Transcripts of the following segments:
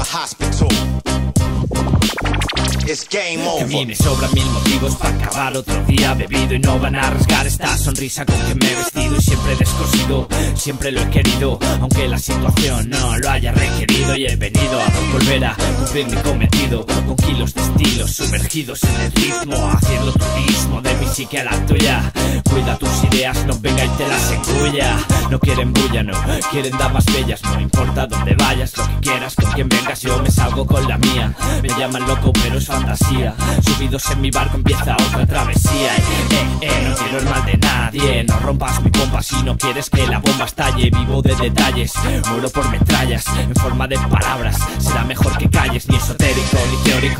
a hospital. It's game over. sobran mil motivos para acabar otro día bebido y no van a arriesgar esta sonrisa con que me he vestido y siempre he descosido, siempre lo he querido, aunque la situación no lo haya requerido y he venido a volver a cumplir mi cometido con kilos de estilos sumergidos en el ritmo, haciendo turismo de mi psique a la tuya. Cuida tus ideas, no venga y te las No quieren bulla, no quieren damas bellas, no importa dónde vayas, lo que quieras, con quien vengas, yo me salgo con la mía. Me llaman loco, pero es fantasía. Subidos en mi barco empieza otra travesía. Eh, eh, eh, no quiero el mal de nadie, no rompas mi pompa si no quieres que la bomba estalle. Vivo de detalles, muero por metrallas, en forma de palabras. Será mejor que calles,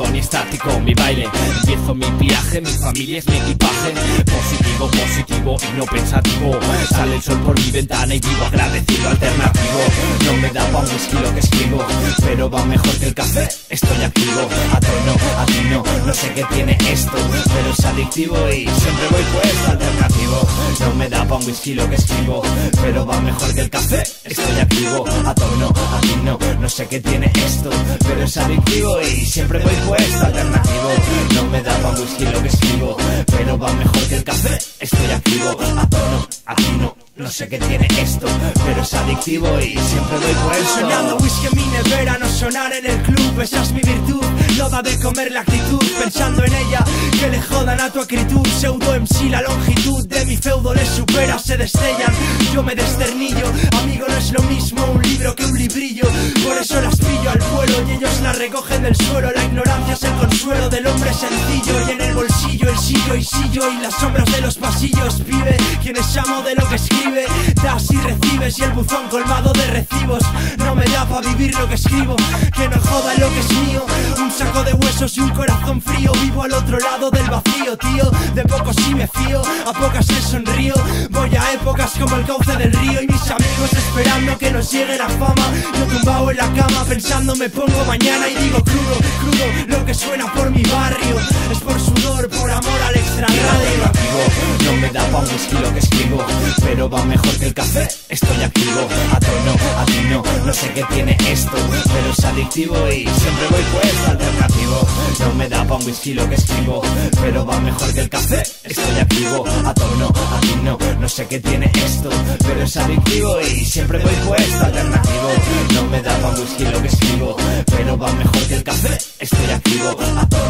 teórico, ni estático. Mi baile, empiezo mi viaje, mi familia es mi equipaje. Positivo, positivo y no pensativo. Sale el sol por mi ventana y vivo agradecido, alternativo. No me da pa' un whisky lo que escribo, pero va mejor que el café. Estoy activo, a tono, a ti no, no sé qué tiene esto, pero es adictivo y siempre voy puesto alternativo. Un whisky lo que escribo, pero va mejor que el café. Estoy activo, a tono, a ti no, no sé qué tiene esto, pero es adictivo y siempre voy puesto alternativo. No me da pa' whisky lo que escribo, pero va mejor que el café. Estoy activo, a tono, a ti no, no sé qué tiene esto, pero es adictivo y siempre voy puesto. Sonando whisky en mi nevera, no sonar en el club, esa es mi virtud. No da de comer la actitud, pensando en ella, que le jodan a tu acritud. Pseudo MC, la longitud de mi feudo les supera, se destellan. Yo me desternillo, amigo, no es lo mismo un libro que un librillo. Por eso las pillo al vuelo y ellos las recogen del suelo. La ignorancia es el consuelo del hombre sencillo y en el sillo y sillo y las sombras de los pasillos. Vive quien es amo de lo que escribe, das y recibes y el buzón colmado de recibos. No me da pa' vivir lo que escribo, que no joda lo que es mío. Un saco de huesos y un corazón frío. Vivo al otro lado del vacío, tío. De pocos sí me fío, a pocas les sonrío. Voy a épocas como el cauce del río y mis amigos esperando que nos llegue la fama. Yo tumbado en la cama pensando me pongo mañana y digo crudo, crudo lo que suena por mi barrio. Es por sudor, whisky lo que escribo Pero va mejor que el café Estoy activo, a tono, a ti no sé qué tiene esto Pero es adictivo y siempre voy puesto alternativo. No me da pa' un whisky lo que escribo Pero va mejor que el café Estoy activo, a tono, a ti no sé qué tiene esto Pero es adictivo y siempre voy puesto alternativo. No me da pa' un whisky lo que escribo Pero va mejor que el café Estoy activo, a tono,